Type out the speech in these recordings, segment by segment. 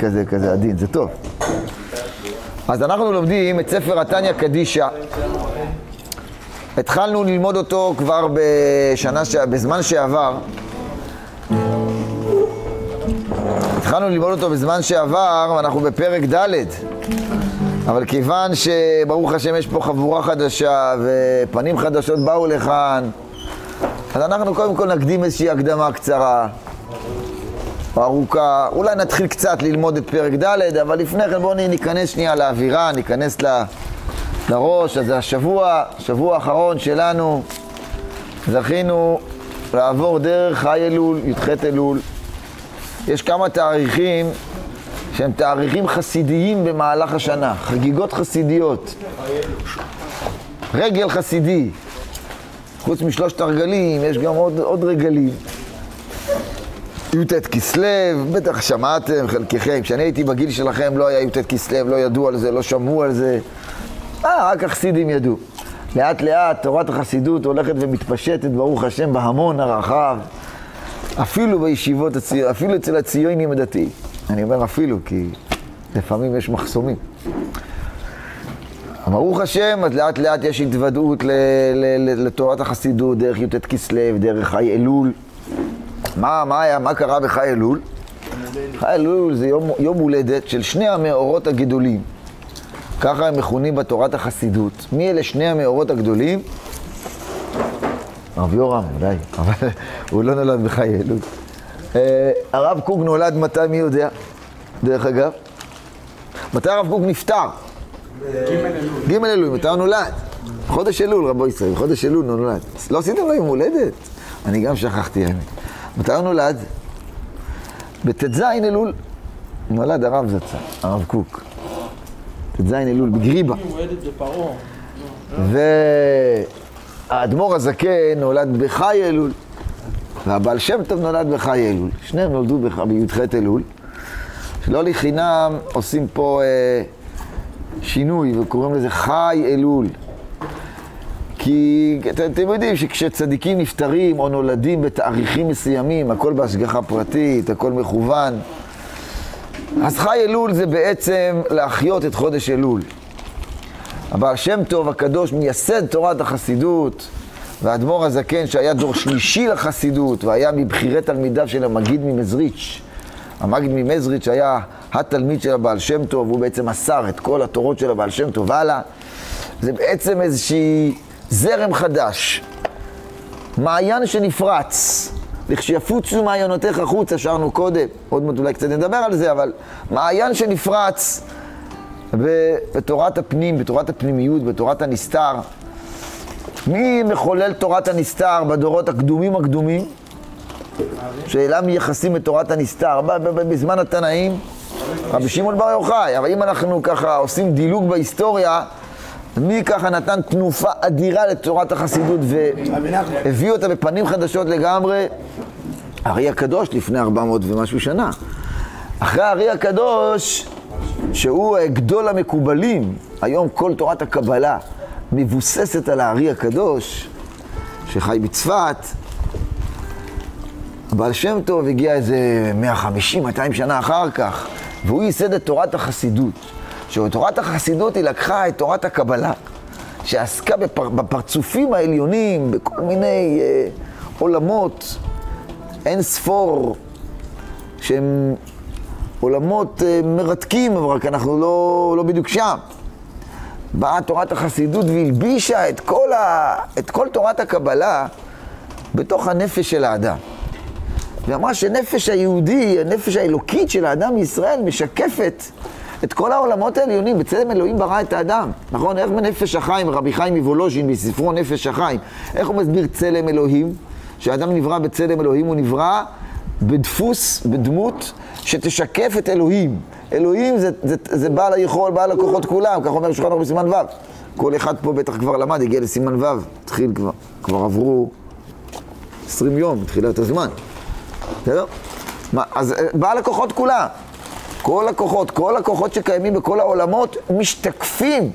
כזה, כזה עדין, זה טוב. אז אנחנו לומדים את ספר התניא קדישא. התחלנו ללמוד אותו כבר בשנה, ש... בזמן שעבר. התחלנו ללמוד אותו בזמן שעבר, ואנחנו בפרק ד', אבל כיוון שברוך השם יש פה חבורה חדשה ופנים חדשות באו לכאן, אז אנחנו קודם כל נקדים איזושהי הקדמה קצרה ארוכה. אולי נתחיל קצת ללמוד את פרק ד', אבל לפני כן בואו ניכנס שנייה לאווירה, ניכנס ל... לראש. אז השבוע, שבוע האחרון שלנו, זכינו לעבור דרך חי אלול, י"ח אלול. יש כמה תאריכים שהם תאריכים חסידיים במהלך השנה, חגיגות חסידיות. רגל חסידי. חוץ משלושת הרגלים, יש גם עוד, עוד רגלים. י"ט כסלו, בטח שמעתם חלקכם, כשאני הייתי בגיל שלכם לא היה י"ט כסלו, לא ידעו על זה, לא שמעו על זה. אה, רק החסידים ידעו. לאט לאט תורת החסידות הולכת ומתפשטת, ברוך השם, בהמון הרחב. אפילו בישיבות, הצי... אפילו אצל הציונים הדתיים. אני אומר אפילו, כי לפעמים יש מחסומים. ברוך השם, אז לאט לאט יש התוודעות לתורת החסידות, דרך י"ט כסלו, דרך חי אלול. מה, מה, היה, מה קרה בחי אלול? חי אלול זה יום, יום הולדת של שני המאורות הגדולים. ככה הם מכונים בתורת החסידות. מי אלה שני המאורות הגדולים? הרב יורם, ודאי, אבל הוא לא נולד בחי אלול. אה, הרב קוק נולד מתי, מי יודע? דרך אגב. מתי הרב קוק נפטר? ג' אלול, מתי הוא נולד? חודש אלול, רבו ישראל, חודש אלול נולד. לא עשיתם לו יום הולדת? אני גם שכחתי האמת. מתי הוא נולד? בט"ז אלול נולד הרב זצ"ל, הרב קוק. ט"ז אלול בגריבה. והאדמו"ר הזקן נולד בחי אלול, והבעל שם טוב נולד בחי אלול. שניהם נולדו בי"ח אלול. שלא לחינם עושים פה אה, שינוי וקוראים לזה חי אלול. כי את, אתם יודעים שכשצדיקים נפטרים או נולדים בתאריכים מסוימים, הכל בהשגחה פרטית, הכל מכוון. אז חי אלול זה בעצם להחיות את חודש אלול. הבעל שם טוב הקדוש מייסד תורת החסידות, והאדמו"ר הזקן שהיה דור שלישי לחסידות, והיה מבחירי תלמידיו של המגיד ממזריץ'. המגיד ממזריץ' היה התלמיד של הבעל שם טוב, הוא בעצם מסר את כל התורות של הבעל שם טוב הלאה. זה בעצם איזושהי זרם חדש, מעיין שנפרץ, לכשיפוצו מעיינותיך חוצה, שרנו קודם, עוד מעט אולי קצת נדבר על זה, אבל מעיין שנפרץ בתורת הפנים, בתורת הפנימיות, בתורת הנסתר. מי מחולל תורת הנסתר בדורות הקדומים הקדומים? שאלה מייחסים את תורת הנסתר. בזמן התנאים, רבי שמעון בר יוחאי, אבל אם אנחנו ככה עושים דילוג בהיסטוריה, מי ככה נתן תנופה אדירה לתורת החסידות והביא אותה בפנים חדשות לגמרי? ארי הקדוש לפני 400 ומשהו שנה. אחרי הארי הקדוש, שהוא גדול המקובלים, היום כל תורת הקבלה מבוססת על הארי הקדוש, שחי בצפת. הבעל שם טוב הגיע איזה 150-200 שנה אחר כך, והוא ייסד את תורת החסידות. שתורת החסידות היא לקחה את תורת הקבלה, שעסקה בפר, בפרצופים העליונים, בכל מיני אה, עולמות, אין ספור, שהם עולמות אה, מרתקים, אבל רק אנחנו לא, לא בדיוק שם. באה תורת החסידות והלבישה את כל, ה, את כל תורת הקבלה בתוך הנפש של האדם. ואמרה שנפש היהודי, הנפש האלוקית של האדם מישראל, משקפת את כל העולמות העליונים, בצלם אלוהים ברא את האדם. נכון? איך בנפש החיים, רבי חיים מוולוז'ין בספרו נפש החיים, איך הוא מסביר צלם אלוהים? שהאדם נברא בצלם אלוהים, הוא נברא בדפוס, בדמות שתשקף את אלוהים. אלוהים זה, זה, זה בעל היכול, בעל הכוחות כולם, כך אומר שולחן ערוך בסימן ו'. כל אחד פה בטח כבר למד, הגיע לסימן ו', התחיל כבר, כבר עברו 20 יום, תחילת הזמן. בסדר? אז אה, בעל הכוחות כולם. כל הכוחות, כל הכוחות שקיימים בכל העולמות משתקפים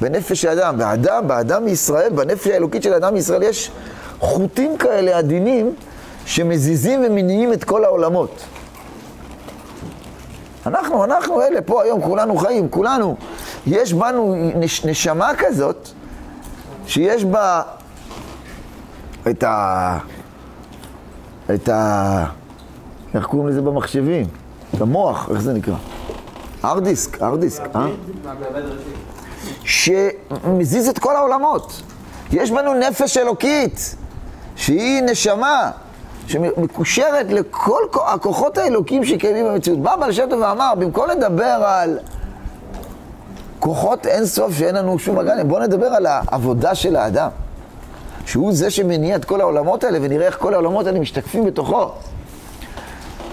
בנפש האדם. באדם, באדם מישראל, בנפש האלוקית של האדם מישראל יש חוטים כאלה עדינים שמזיזים ומניעים את כל העולמות. אנחנו, אנחנו אלה פה היום, כולנו חיים, כולנו. יש בנו נש, נשמה כזאת, שיש בה את ה... את ה... איך קוראים לזה במחשבים? את המוח, איך זה נקרא? ארדיסק, ארדיסק, אה? שמזיז את כל העולמות. יש בנו נפש אלוקית, שהיא נשמה, שמקושרת לכל הכוחות האלוקים שקיימים במציאות. בא בעל שם ואמר, במקום לדבר על כוחות אינסוף שאין לנו שום מגע, בואו נדבר על העבודה של האדם. שהוא זה שמניע את כל העולמות האלה, ונראה איך כל העולמות האלה משתקפים בתוכו.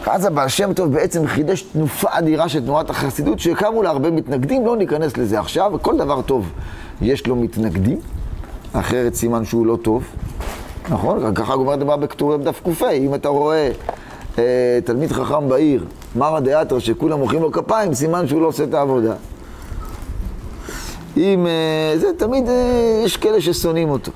אז הבעל שם טוב בעצם חידש תנופה אדירה של תנועת החסידות, שקמו לה הרבה מתנגדים, לא ניכנס לזה עכשיו, וכל דבר טוב יש לו מתנגדים, אחרת סימן שהוא לא טוב, נכון? ככה גומר דבר בכתובי בדף ק"ה, אם אתה רואה אה, תלמיד חכם בעיר, מרא דאתרא, שכולם מוחאים לו כפיים, סימן שהוא לא עושה את העבודה. אם אה, זה, תמיד אה, יש כאלה ששונאים אותו.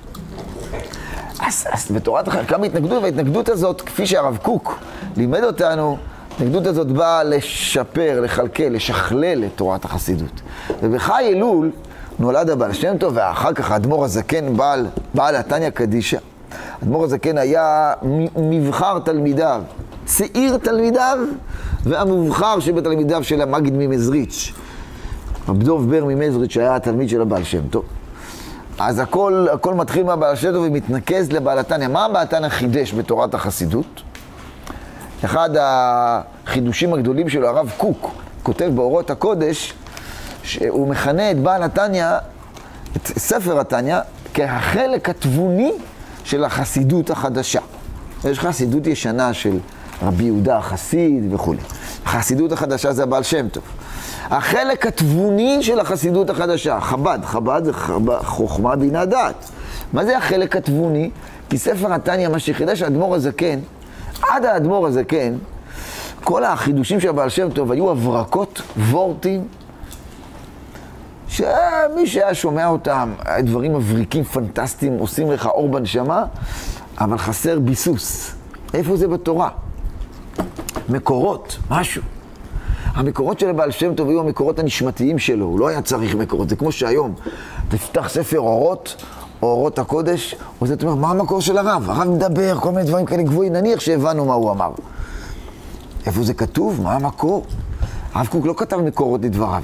אז, אז בתורת קמה התנגדות, וההתנגדות הזאת, כפי שהרב קוק לימד אותנו, ההתנגדות הזאת באה לשפר, לכלכל, לשכלל את תורת החסידות. ובחי אלול נולד הבעל שם טוב, ואחר כך האדמו"ר הזקן, בעל, בעל התניא קדישא. האדמו"ר הזקן היה מבחר תלמידיו, צעיר תלמידיו, והמובחר שבתלמידיו של המגיד ממזריץ'. רב דוב בר ממזריץ' שהיה התלמיד של הבעל שם טוב. אז הכל, הכל מתחיל מהבעל טוב ומתנקז לבעל התניא. מה הבעל התניא חידש בתורת החסידות? אחד החידושים הגדולים שלו, הרב קוק, כותב באורות הקודש, שהוא מכנה את בעל התניא, את ספר התניא, כהחלק התבוני של החסידות החדשה. יש חסידות ישנה של רבי יהודה החסיד וכולי. החסידות החדשה זה הבעל שם טוב. החלק התבוני של החסידות החדשה, חב"ד, חב"ד זה חב"ד, חוכמה בינה דעת. מה זה החלק התבוני? כי ספר התניא, מה שחידש האדמו"ר הזקן, עד האדמו"ר הזקן, כל החידושים של הבעל שם טוב היו הברקות, וורטים, שמי שהיה שומע אותם, דברים מבריקים, פנטסטיים, עושים לך אור בנשמה, אבל חסר ביסוס. איפה זה בתורה? מקורות, משהו. המקורות של הבעל שם טוב היו המקורות הנשמתיים שלו, הוא לא היה צריך מקורות, זה כמו שהיום, תפתח ספר אורות, אורות הקודש, וזה אומר, מה המקור של הרב? הרב מדבר, כל מיני דברים כאלה גבוהים, נניח שהבנו מה הוא אמר. איפה זה כתוב? מה המקור? הרב קוק לא כתב מקורות לדבריו.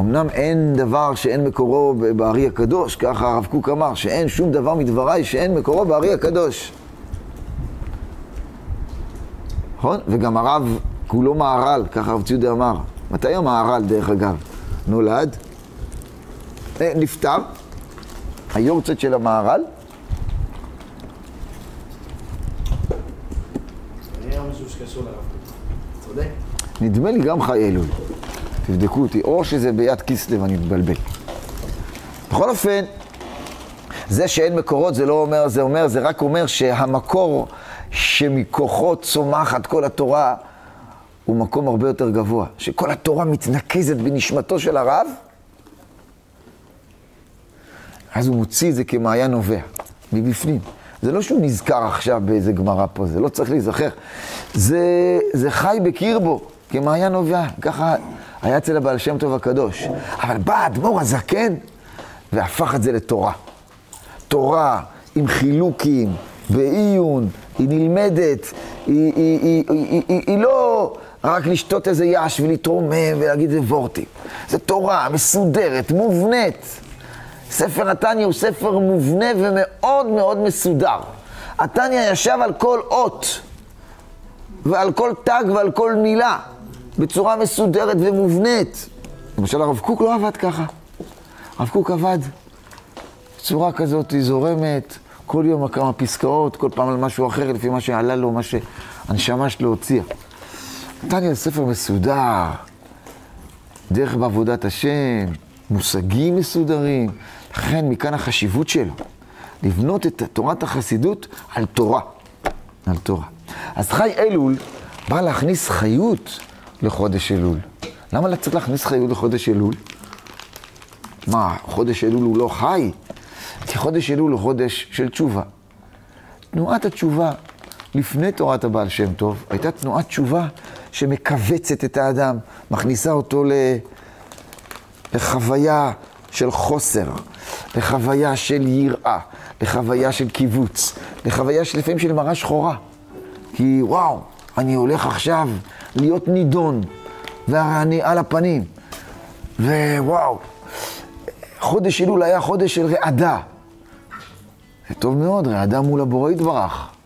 אמנם אין דבר שאין מקורו בארי הקדוש, ככה הרב קוק אמר, שאין שום דבר מדבריי שאין מקורו בארי הקדוש. נכון? וגם הרב כולו מהר"ל, ככה הרב ציודה אמר. מתי המהר"ל, דרך אגב? נולד? אה, נפטר? היורצת של המהר"ל? נדמה לי גם חי אלול. תבדקו אותי, או שזה ביד כסלו ואני מתבלבל. בכל אופן, זה שאין מקורות זה לא אומר, זה אומר, זה רק אומר שהמקור שמכוחו צומחת כל התורה הוא מקום הרבה יותר גבוה. שכל התורה מתנקזת בנשמתו של הרב, אז הוא מוציא את זה כמעיין נובע, מבפנים. זה לא שהוא נזכר עכשיו באיזה גמרא פה, זה לא צריך להיזכר. זה, זה חי בקרבו, כמעיין נובע. ככה היה אצל הבעל שם טוב הקדוש. אבל בא האדמו"ר הזקן והפך את זה לתורה. תורה עם חילוקים, בעיון, היא נלמדת, היא, היא, היא, היא, היא, היא לא רק לשתות איזה יש ולתרומם ולהגיד זה וורטי. זה תורה מסודרת, מובנית. ספר התניא הוא ספר מובנה ומאוד מאוד מסודר. התניא ישב על כל אות ועל כל תג ועל כל מילה. בצורה מסודרת ומובנית. למשל, הרב קוק לא עבד ככה. הרב קוק עבד בצורה כזאת זורמת, כל יום כמה פסקאות, כל פעם על משהו אחר, לפי מה שעלה לו, מה שהנשמה שלו הוציאה. נתן לי ספר מסודר, דרך בעבודת השם, מושגים מסודרים. לכן, מכאן החשיבות שלו, לבנות את תורת החסידות על תורה. על תורה. אז חי אלול בא להכניס חיות לחודש אלול. למה צריך להכניס חיות לחודש אלול? מה, חודש אלול הוא לא חי? כי חודש אלול הוא חודש של תשובה. תנועת התשובה לפני תורת הבעל שם טוב הייתה תנועת תשובה שמכווצת את האדם, מכניסה אותו. לחוויה של חוסר, לחוויה של יראה, לחוויה של קיבוץ, לחוויה שלפעמים של מראה שחורה. כי וואו, אני הולך עכשיו להיות נידון, ואני על הפנים. ווואו, חודש אלול היה חודש של רעדה. זה טוב מאוד, רעדה מול הבורא יתברך.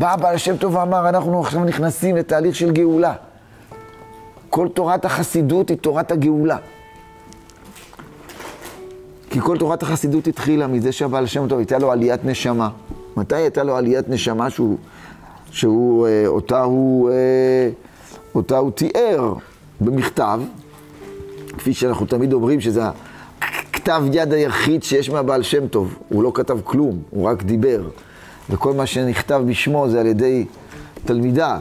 בא הבעל שם טוב ואמר, אנחנו עכשיו נכנסים לתהליך של גאולה. כל תורת החסידות היא תורת הגאולה. כי כל תורת החסידות התחילה מזה שהבעל שם טוב הייתה לו עליית נשמה. מתי הייתה לו עליית נשמה שהוא, שהוא, אה, אותה, הוא, אה, אותה הוא תיאר במכתב, כפי שאנחנו תמיד אומרים שזה הכתב יד היחיד שיש מהבעל שם טוב. הוא לא כתב כלום, הוא רק דיבר. וכל מה שנכתב בשמו זה על ידי תלמידיו.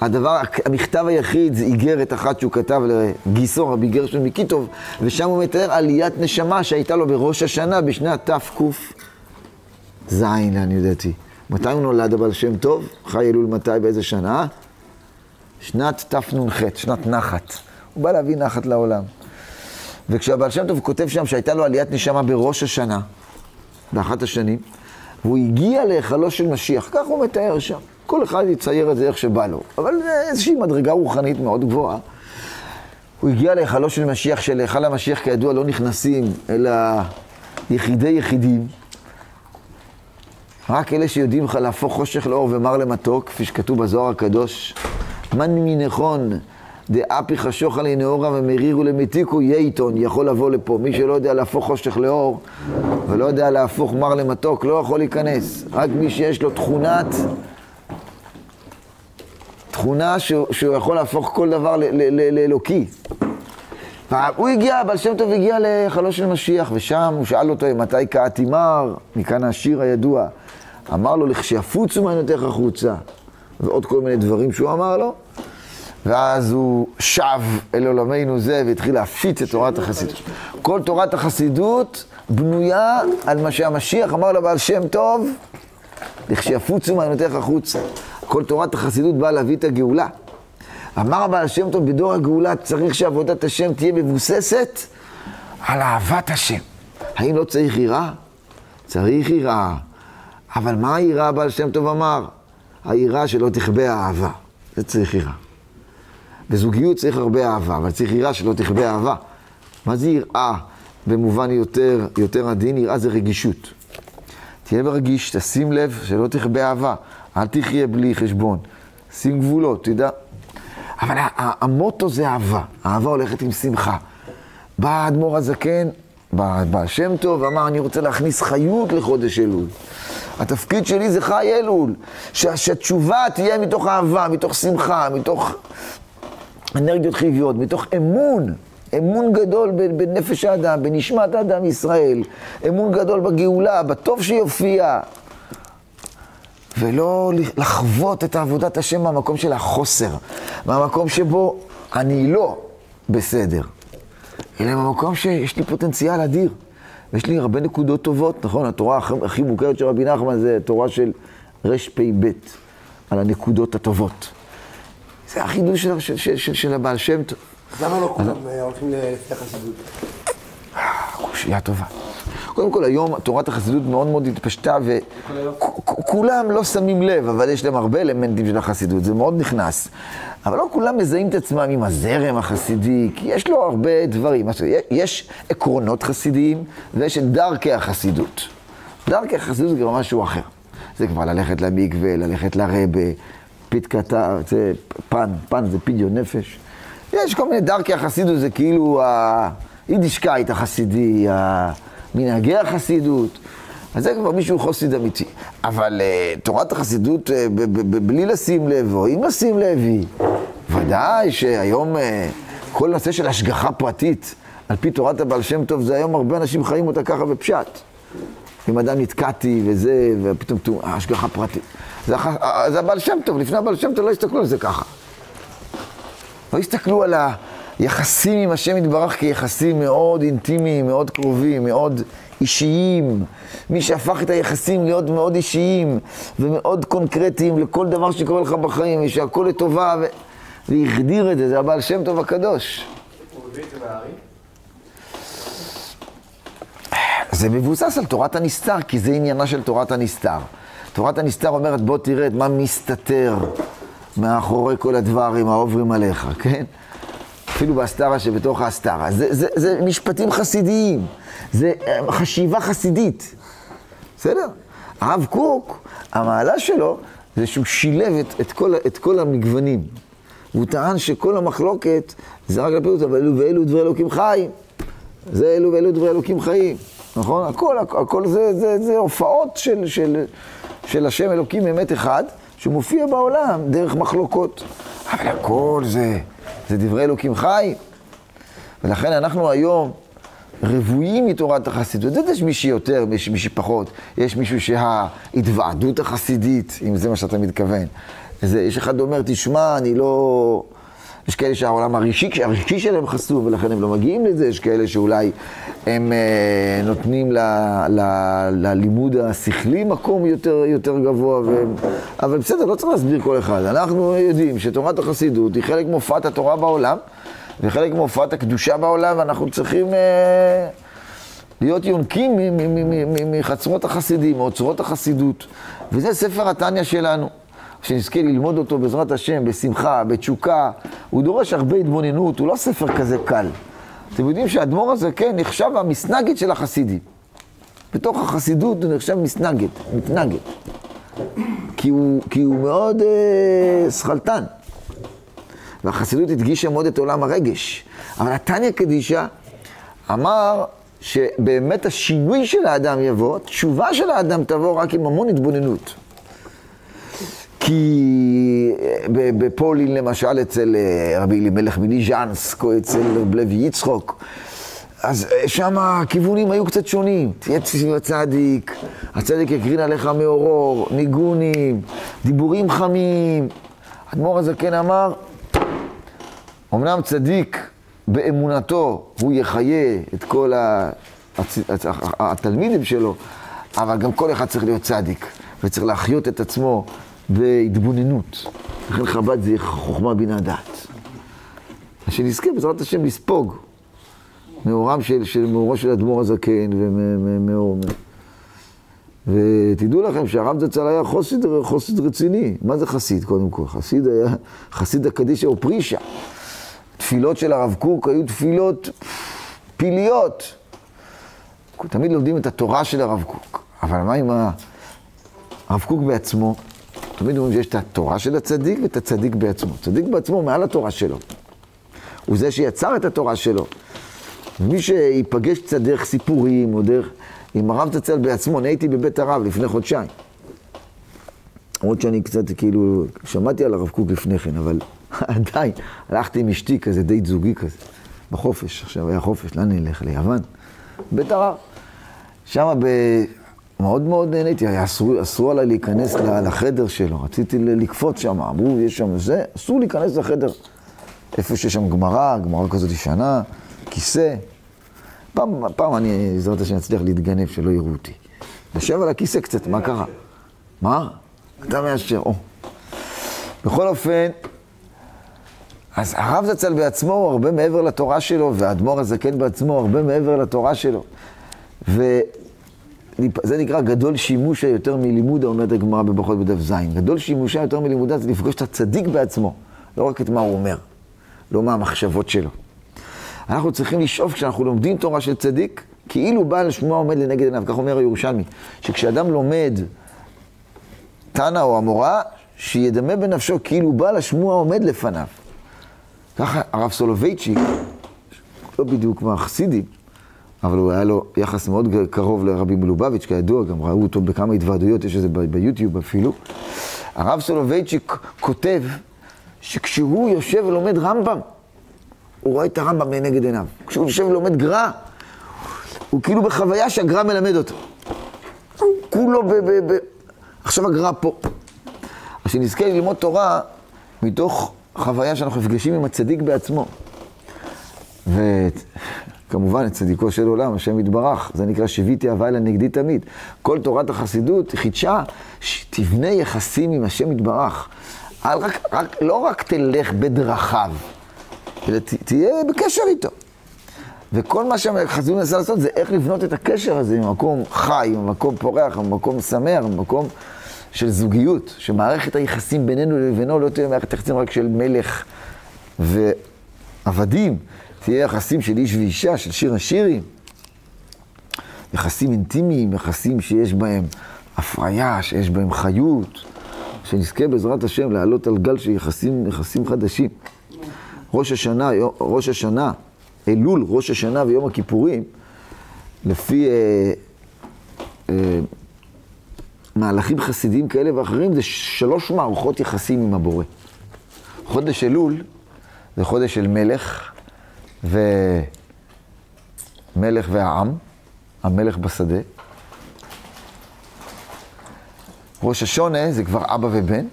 הדבר, המכתב היחיד זה איגרת אחת שהוא כתב לגיסו, רבי גרשון מקיטוב, ושם הוא מתאר עליית נשמה שהייתה לו בראש השנה בשנת תק"ז, לעניות דעתי. מתי הוא נולד הבעל שם טוב? חי אלול מתי, באיזה שנה? שנת תנ"ח, שנת נחת. הוא בא להביא נחת לעולם. וכשהבעל שם טוב כותב שם שהייתה לו עליית נשמה בראש השנה, באחת השנים, והוא הגיע להיכלו של משיח, כך הוא מתאר שם. כל אחד יצייר את זה איך שבא לו, אבל זה איזושהי מדרגה רוחנית מאוד גבוהה. הוא הגיע להיכלו של משיח, שלהיכל המשיח כידוע לא נכנסים, אלא יחידי יחידים. רק אלה שיודעים לך להפוך חושך לאור ומר למתוק, כפי שכתוב בזוהר הקדוש. מן מנכון דאפי חשוך עלי נאורה ומרירו למתיקו יייטון, יכול לבוא לפה. מי שלא יודע להפוך חושך לאור ולא יודע להפוך מר למתוק, לא יכול להיכנס. רק מי שיש לו תכונת, תכונה שהוא, שהוא יכול להפוך כל דבר לאלוקי. הוא הגיע, הבעל שם טוב הגיע לחלו של משיח, ושם הוא שאל אותו מתי קעתי מר, מכאן השיר הידוע. אמר לו, לכשיפוצו מעיינותיך החוצה, ועוד כל מיני דברים שהוא אמר לו. ואז הוא שב אל עולמנו זה והתחיל להפיץ את תורת החסידות. כל תורת החסידות בנויה על מה שהמשיח אמר לבעל שם טוב, לכשיפוצו מעיינותיך החוצה. כל תורת החסידות באה להביא את הגאולה. אמר הבעל שם טוב, בדור הגאולה צריך שעבודת השם תהיה מבוססת על אהבת השם. האם לא צריך יראה? צריך יראה. אבל מה היראה הבעל שם טוב אמר? היראה שלא תכבה אהבה. זה צריך יראה. בזוגיות צריך הרבה אהבה, אבל צריך יראה שלא תכבה אהבה. מה זה יראה במובן יותר, יותר עדין? יראה זה רגישות. תהיה ברגיש, תשים לב שלא תכבה אהבה. אל תחיה בלי חשבון. שים גבולות, תדע. אבל המוטו זה אהבה. אהבה הולכת עם שמחה. בא האדמו"ר הזקן, בא, בא שם טוב, ואמר, אני רוצה להכניס חיות לחודש אלול. התפקיד שלי זה חי אלול. שהתשובה תהיה מתוך אהבה, מתוך שמחה, מתוך אנרגיות חיוביות, מתוך אמון, אמון גדול בנפש האדם, בנשמת האדם ישראל, אמון גדול בגאולה, בטוב שיופיע, ולא לחוות את עבודת השם מהמקום של החוסר, מהמקום שבו אני לא בסדר, אלא מהמקום שיש לי פוטנציאל אדיר. ויש לי הרבה נקודות טובות, נכון? התורה הכי מוכרת של רבי נחמן זה תורה של רפ"ב, על הנקודות הטובות. זה החידוש של, של, של, של, של הבעל שם טוב. למה לא כולם הולכים לפי החסידות? קושייה טובה. קודם כל, היום תורת החסידות מאוד מאוד התפשטה, וכולם לא שמים לב, אבל יש להם הרבה אלמנטים של החסידות, זה מאוד נכנס. אבל לא כולם מזהים את עצמם עם הזרם החסידי, כי יש לו הרבה דברים. יש עקרונות חסידיים, ויש את דרכי החסידות. דרכי החסידות זה כבר משהו אחר. זה כבר ללכת למקווה, ללכת לרבה, פיתקתה, זה פן, פן זה פדיון נפש. יש כל מיני דרכי החסידות, זה כאילו היידישקייט החסידי, מנהגי החסידות. אז זה כבר מישהו חוסיד אמיתי. אבל uh, תורת החסידות, uh, בלי לשים לב, או אם לשים לב, היא ודאי שהיום uh, כל נושא של השגחה פרטית, על פי תורת הבעל שם טוב, זה היום הרבה אנשים חיים אותה ככה בפשט. אם אדם נתקעתי וזה, ופתאום השגחה פרטית. זה, זה הבעל שם טוב, לפני הבעל שם טוב לא הסתכלו על זה ככה. לא הסתכלו על היחסים עם השם יתברך כיחסים מאוד אינטימיים, מאוד קרובים, מאוד אישיים. מי שהפך את היחסים להיות מאוד אישיים ומאוד קונקרטיים לכל דבר שקורה לך בחיים, ושהכול לטובה. ו... והחדיר את זה, זה הבעל שם טוב הקדוש. זה מבוסס על תורת הנסתר, כי זה עניינה של תורת הנסתר. תורת הנסתר אומרת, בוא תראה את מה מסתתר מאחורי כל הדברים העוברים עליך, כן? אפילו בהסתרה שבתוך ההסתרה. זה, זה, זה משפטים חסידיים, זה אה, חשיבה חסידית, בסדר? הרב קוק, המעלה שלו זה שהוא שילב את, את, כל, את כל המגוונים. והוא טען שכל המחלוקת זה רק לפירוט, אבל אלו ואלו דברי אלוקים חיים. זה אלו ואלו דברי אלוקים חיים, נכון? הכל, הכל זה, זה, זה הופעות של, של, של השם אלוקים אמת אחד, שמופיע בעולם דרך מחלוקות. אבל הכל זה, זה דברי אלוקים חיים. ולכן אנחנו היום רבויים מתורת החסידות. יש מי שיותר, יש מי שפחות. יש מישהו שההתוועדות החסידית, אם זה מה שאתה מתכוון. זה, יש אחד אומר, תשמע, אני לא... יש כאלה שהעולם הרגשי, הרגשי שלהם חשוף ולכן הם לא מגיעים לזה, יש כאלה שאולי הם אה, נותנים ל, ל, ללימוד השכלי מקום יותר, יותר גבוה, והם, אבל בסדר, לא צריך להסביר כל אחד. אנחנו יודעים שתורת החסידות היא חלק מהופעת התורה בעולם, וחלק מהופעת הקדושה בעולם, ואנחנו צריכים אה, להיות יונקים מחצרות החסידים, מאוצרות החסידות. וזה ספר התניא שלנו. שנזכה ללמוד אותו בעזרת השם, בשמחה, בתשוקה. הוא דורש הרבה התבוננות, הוא לא ספר כזה קל. אתם יודעים שהאדמו"ר הזה, כן, נחשב המסנגת של החסידים. בתוך החסידות הוא נחשב מסנגת, מתנגד. כי הוא, כי הוא מאוד אה, שכלתן. והחסידות הדגישה מאוד את עולם הרגש. אבל התניא קדישא אמר שבאמת השינוי של האדם יבוא, התשובה של האדם תבוא רק עם המון התבוננות. כי אה, בפולין למשל, אצל אה, רבי אלימלך מליז'נסק, או אצל לוי יצחוק, אז אה, שם הכיוונים היו קצת שונים. תהיה סביב הצדיק, הצדיק יקרין עליך מאורור, ניגונים, דיבורים חמים. האדמו"ר הזקן אמר, אמנם צדיק באמונתו, הוא יחיה את כל. התלמידים שלו, אבל גם כל אחד צריך להיות צדיק, וצריך להחיות את עצמו והתבוננות. לכן חב"ד זה חוכמה בינה דעת. שנזכה בעזרת השם לספוג מאורם של, של מאורו של אדמו"ר הזקן ומאור. ותדעו לכם שהרב זצ"ל היה חוסיד, חוסיד רציני. מה זה חסיד, קודם כל? חסיד היה חסיד הקדישא או פרישה. תפילות של הרב קוק היו תפילות פיליות. תמיד לומדים את התורה של הרב קוק. אבל מה עם הרב קוק בעצמו? תמיד אומרים שיש את התורה של הצדיק ואת הצדיק בעצמו. צדיק בעצמו מעל התורה שלו. הוא זה שיצר את התורה שלו. מי שיפגש קצת דרך סיפורים או דרך... עם הרב צצל בעצמו, אני הייתי בבית הרב לפני חודשיים. למרות שאני קצת כאילו, שמעתי על הרב קוק לפני כן, אבל עדיין, הלכתי עם אשתי כזה, דייט זוגי כזה, בחופש, עכשיו היה חופש, לאן נלך? ליוון? בית הרב. שם ב... מאוד מאוד נהניתי, אסרו, אסרו עליי להיכנס לחדר שלו, רציתי לקפוץ שם, אמרו, יש שם זה, אסור להיכנס לחדר. איפה שיש שם גמרא, גמרא כזאת ישנה, כיסא. פעם, פעם אני, בעזרת השם, אצליח להתגנב, שלא יראו אותי. יושב על הכיסא קצת, מה קרה? מה? אתה מאשר, או. בכל אופן, אז הרב זצ"ל בעצמו הוא הרבה מעבר לתורה שלו, והאדמו"ר הזקן בעצמו הרבה מעבר לתורה שלו. וזה נקרא גדול שימושה יותר מלימודה, אומרת הגמרא בברכות בדף ז'. גדול שימושה יותר מלימודה זה לפגוש את הצדיק בעצמו, לא רק את מה הוא אומר, לא מה המחשבות שלו. אנחנו צריכים לשאוף כשאנחנו לומדים תורה של צדיק, כאילו בעל שמוע עומד לנגד עיניו, כך אומר הירושלמי, שכשאדם לומד תנא או המורה, שידמה בנפשו כאילו בעל השמוע עומד לפניו. ככה הרב סולובייצ'יק, לא בדיוק מהחסידים, אבל הוא היה לו יחס מאוד קרוב לרבי מלובביץ', כידוע, גם ראו אותו בכמה התוועדויות, יש את זה ביוטיוב אפילו. הרב סולובייצ'יק כותב שכשהוא יושב ולומד רמב"ם, הוא רואה את הרמב"ם לנגד עיניו. כשהוא יושב ולומד גר"א, הוא כאילו בחוויה שהגר"א מלמד אותו. כולו ב... ב, ב עכשיו הגר"א פה. אז שנזכה ללמוד תורה מתוך חוויה שאנחנו נפגשים עם הצדיק בעצמו. וכמובן, את צדיקו של עולם, השם יתברך, זה נקרא שיוויתי הווה אלה נגדי תמיד. כל תורת החסידות חידשה שתבנה יחסים עם השם יתברך. אל רק, רק, לא רק תלך בדרכיו, אלא ת, תהיה בקשר איתו. וכל מה שהחסידות מנסה לעשות זה איך לבנות את הקשר הזה ממקום חי, ממקום פורח, ממקום שמח, ממקום של זוגיות, שמערכת היחסים בינינו לבינו לא תהיה מערכת יחסים רק של מלך ועבדים, תהיה יחסים של איש ואישה, של שיר השירים. יחסים אינטימיים, יחסים שיש בהם הפריה, שיש בהם חיות, שנזכה בעזרת השם לעלות על גל של יחסים, יחסים חדשים. ראש השנה, ראש השנה, אלול, ראש השנה ויום הכיפורים, לפי אה, אה, מהלכים חסידיים כאלה ואחרים, זה שלוש מערכות יחסים עם הבורא. חודש אלול זה חודש של מלך ומלך והעם, המלך בשדה. ראש השונה זה כבר אבא ובן,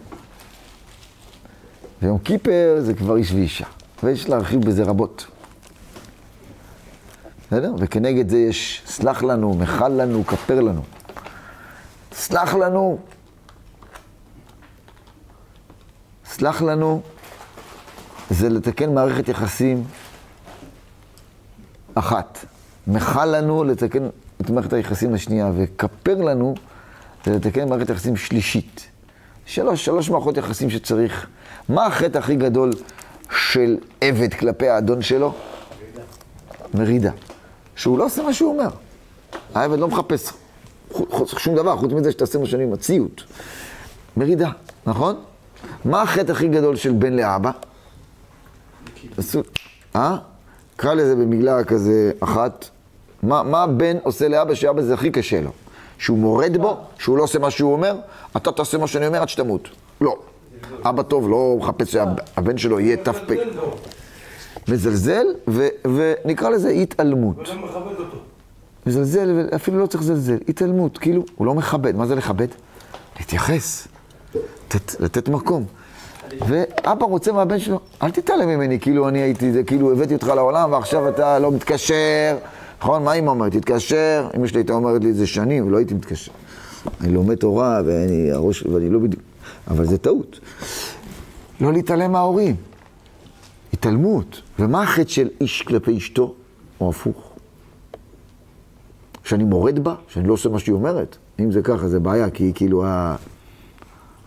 ויום כיפר זה כבר איש ואישה, ויש להרחיב בזה רבות. בסדר? וכנגד זה יש סלח לנו, מחל לנו, כפר לנו. סלח לנו, סלח לנו, זה לתקן מערכת יחסים אחת. מחל לנו לתקן את מערכת היחסים השנייה, וכפר לנו זה לתקן מערכת יחסים שלישית. שלוש, שלוש מערכות יחסים שצריך. מה החטא הכי גדול של עבד כלפי האדון שלו? מרידה. שהוא לא עושה מה שהוא אומר. העבד לא מחפש שום דבר, חוץ מזה שתעשה מה שאני מציאות. מרידה, נכון? מה החטא הכי גדול של בן לאבא? אה? קרא לזה במילה כזה אחת. מה, מה בן עושה לאבא שאבא זה הכי קשה לו? שהוא מורד בו, שהוא לא עושה מה שהוא אומר, אתה תעשה מה שאני אומר עד שתמות. לא. אבא טוב לא מחפש שהבן שלו יהיה ת"פ. מזלזל, ונקרא לזה התעלמות. ולא מכבד אותו. מזלזל, אפילו לא צריך לזלזל, התעלמות, כאילו, הוא לא מכבד. מה זה לכבד? להתייחס, לתת, לתת מקום. ואבא רוצה מהבן שלו, אל תתעלם ממני, כאילו אני הייתי, זה כאילו הבאתי אותך לעולם ועכשיו אתה לא מתקשר. נכון? מה אמא אומרת? תתקשר, אמא שלי הייתה אומרת לי את זה שנים ולא הייתי מתקשר. אני לומד תורה ואני, הראש, ואני לא בדיוק, אבל זה טעות. לא להתעלם מההורים. התעלמות. ומה החטא של איש כלפי אשתו? או הפוך. שאני מורד בה, שאני לא עושה מה שהיא אומרת. אם זה ככה, זה בעיה, כי היא כאילו ה...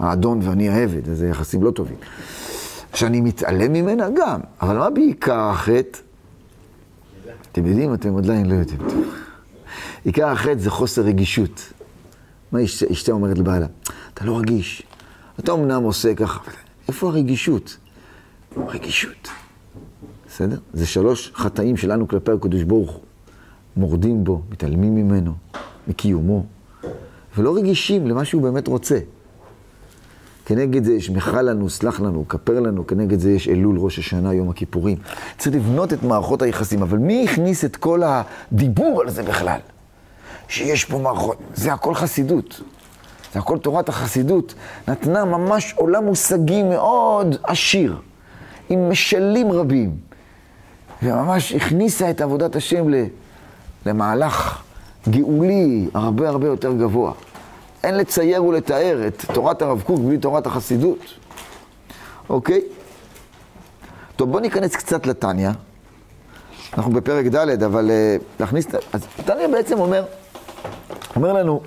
האדון ואני העבד, אז זה יחסים לא טובים. שאני מתעלם ממנה גם, אבל מה בעיקר החטא? אתם יודעים, אתם עדיין לא יודעים. עיקר החטא זה חוסר רגישות. מה אשתה, אשתה אומרת לבעלה? אתה לא רגיש. אתה אמנם עושה ככה, איפה הרגישות? רגישות. בסדר? זה שלוש חטאים שלנו כלפי הקדוש ברוך הוא. מורדים בו, מתעלמים ממנו, מקיומו, ולא רגישים למה שהוא באמת רוצה. כנגד זה יש מחל לנו, סלח לנו, כפר לנו, כנגד זה יש אלול, ראש השנה, יום הכיפורים. צריך לבנות את מערכות היחסים, אבל מי הכניס את כל הדיבור על זה בכלל? שיש פה מערכות, זה הכל חסידות. זה הכל תורת החסידות. נתנה ממש עולם מושגי מאוד עשיר, עם משלים רבים. וממש הכניסה את עבודת השם למהלך גאולי הרבה הרבה יותר גבוה. אין לצייר ולתאר את תורת הרב קוק בלי תורת החסידות, אוקיי? טוב, בואו ניכנס קצת לתניא. אנחנו בפרק ד', אבל uh, להכניס... אז תניא בעצם אומר, אומר לנו,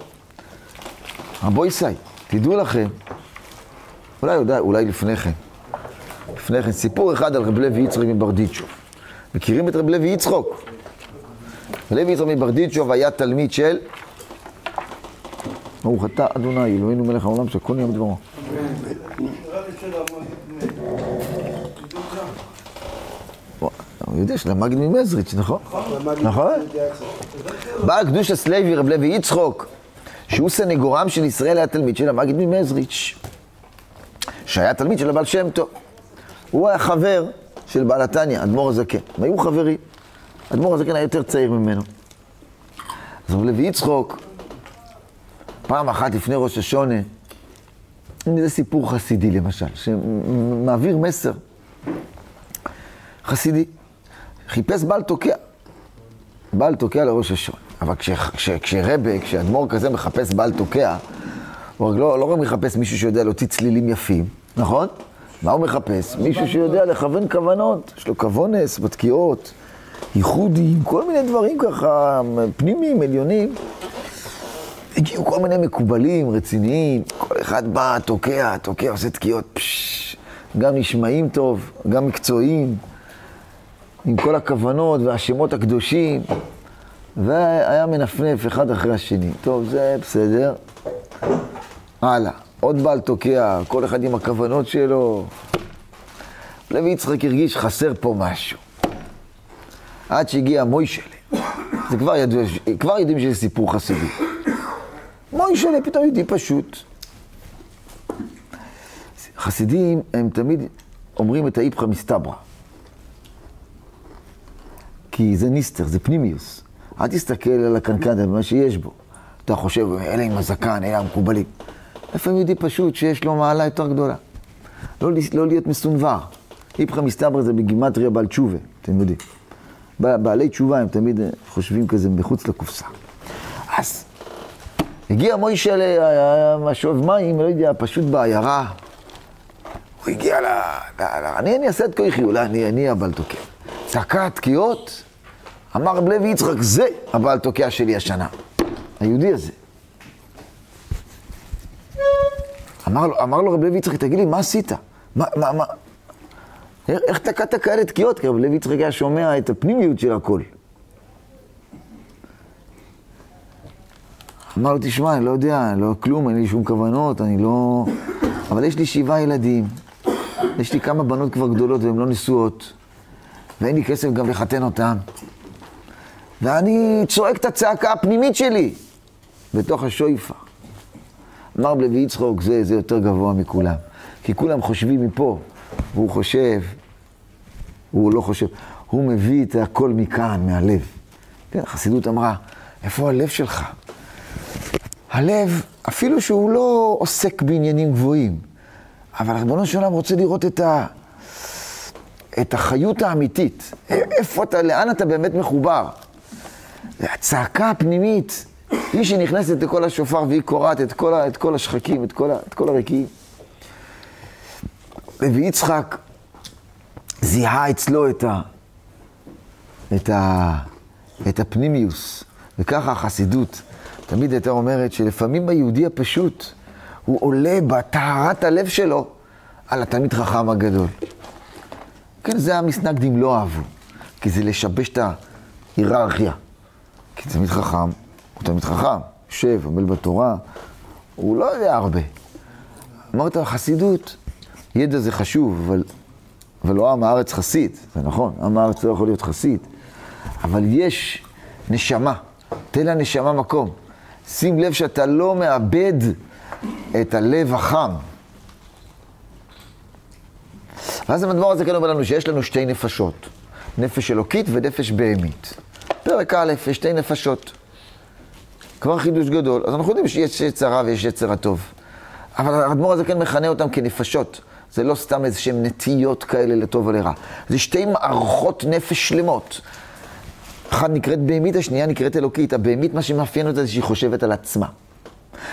רבו ישי, תדעו לכם, אולי, אולי, אולי לפני כן, לפני כן, סיפור אחד על רב לוי יצחק מברדיצ'וב. מכירים את רב לוי יצחוק? רב לוי יצחק מברדיצ'וב היה תלמיד של ברוך אתה אדוני, אלוהינו מלך העולם שהכל נהיה בדברו. הוא יודע שלמד ממזריץ', נכון? נכון? בעל קדוש הסלוי רב לוי יצחוק, שהוא סנגורם של ישראל, היה תלמיד של המגיד ממזריץ', שהיה תלמיד של הבעל שם טוב. הוא היה חבר של בעל התניא, אדמו"ר הזקן. הם היו חברים. אדמו"ר הזקן היה יותר צעיר ממנו. אז רב לוי יצחוק, פעם אחת לפני ראש השונה, זה סיפור חסידי למשל, שמעביר מסר חסידי. חיפש בעל תוקע, בעל תוקע לראש השונה. אבל כשרבה, כשאדמו"ר כזה מחפש בעל תוקע, הוא לא, לא רק מחפש מישהו שיודע להוציא צלילים יפים, נכון? מה הוא מחפש? מישהו שיודע לכוון כוונות, יש לו כוונס בתקיעות, ייחודים, כל מיני דברים ככה, פנימיים, עליונים. הגיעו כל מיני מקובלים, רציניים, כל אחד בא, תוקע, תוקע, עושה תקיעות, גם נשמעים טוב, גם מקצועיים, עם כל הכוונות והשמות הקדושים, והיה מנפנף אחד אחרי השני. טוב, זה בסדר. הלאה. עוד בעל תוקע, כל אחד עם הכוונות שלו. לוי יצחק הרגיש חסר פה משהו. עד שהגיע מוישלה. זה כבר, ידוע, כבר יודעים שזה סיפור חסידי. מוישלה פתאום יהודי פשוט. חסידים הם תמיד אומרים את האיפכא מסתברא. כי זה ניסטר, זה פנימיוס. אל תסתכל על הקנקן, על מה שיש בו. אתה חושב, אלה עם הזקן, אלה המקובלים. לפעמים יהודי פשוט שיש לו מעלה יותר גדולה. לא, לא להיות מסונבר. איפכא מסתברא זה בגימטריה בעל תשובה, אתם יודעים. בעלי תשובה הם תמיד חושבים כזה מחוץ לקופסה. אז הגיע מוישה למשוב מים, לא יודע, פשוט בעיירה. הוא הגיע ל... אני, אני אעשה את כוחי, אולי אני, אני הבעל תוקע. צעקה תקיעות, אמר רב לוי יצחק, זה הבעל תוקע שלי השנה. היהודי הזה. אמר לו, אמר לו רב לוי יצחק, תגיד לי, מה עשית? מה, מה, מה? איך תקעת כאלה תקיעות? כי רב לוי יצחק היה שומע את הפנימיות של הכל. אמר לו, תשמע, אני לא יודע, לא כלום, אין לי שום כוונות, אני לא... אבל יש לי שבעה ילדים, יש לי כמה בנות כבר גדולות והן לא נשואות, ואין לי כסף גם לחתן אותן. ואני צועק את הצעקה הפנימית שלי בתוך השויפה. אמר רב לוי יצחוק, זה, זה יותר גבוה מכולם. כי כולם חושבים מפה, והוא חושב, הוא לא חושב, הוא מביא את הכל מכאן, מהלב. כן, החסידות אמרה, איפה הלב שלך? הלב, אפילו שהוא לא עוסק בעניינים גבוהים, אבל ריבונו של עולם רוצה לראות את, ה, את החיות האמיתית. איפה אתה, לאן אתה באמת מחובר? הצעקה הפנימית, היא שנכנסת לכל השופר והיא קורעת את כל, את כל השחקים, את כל, את כל הריקים. לוי יצחק זיהה אצלו את, ה, את, ה, את הפנימיוס, וככה החסידות תמיד הייתה אומרת שלפעמים היהודי הפשוט, הוא עולה בטהרת הלב שלו על התלמיד חכם הגדול. כן, זה המסנגדים לא אהבו, כי זה לשבש את ההיררכיה. כי תלמיד חכם הוא תלמיד חכם, יושב, עמל בתורה, הוא לא יודע הרבה. אמרת, חסידות, ידע זה חשוב, אבל, אבל לא עם הארץ חסיד, זה נכון, עם הארץ לא יכול להיות חסיד, אבל יש נשמה, תן לנשמה מקום. שים לב שאתה לא מאבד את הלב החם. ואז המדבור הזה כאן אומר לנו שיש לנו שתי נפשות, נפש אלוקית ונפש בהמית. פרק א', יש שתי נפשות. כבר חידוש גדול. אז אנחנו יודעים שיש יצר רע ויש יצר הטוב. אבל האדמו"ר הזה כן מכנה אותם כנפשות. זה לא סתם איזה שהן נטיות כאלה לטוב ולרע. זה שתי מערכות נפש שלמות. אחת נקראת בהמית, השנייה נקראת אלוקית. הבהמית, מה שמאפיין אותה זה שהיא חושבת על עצמה.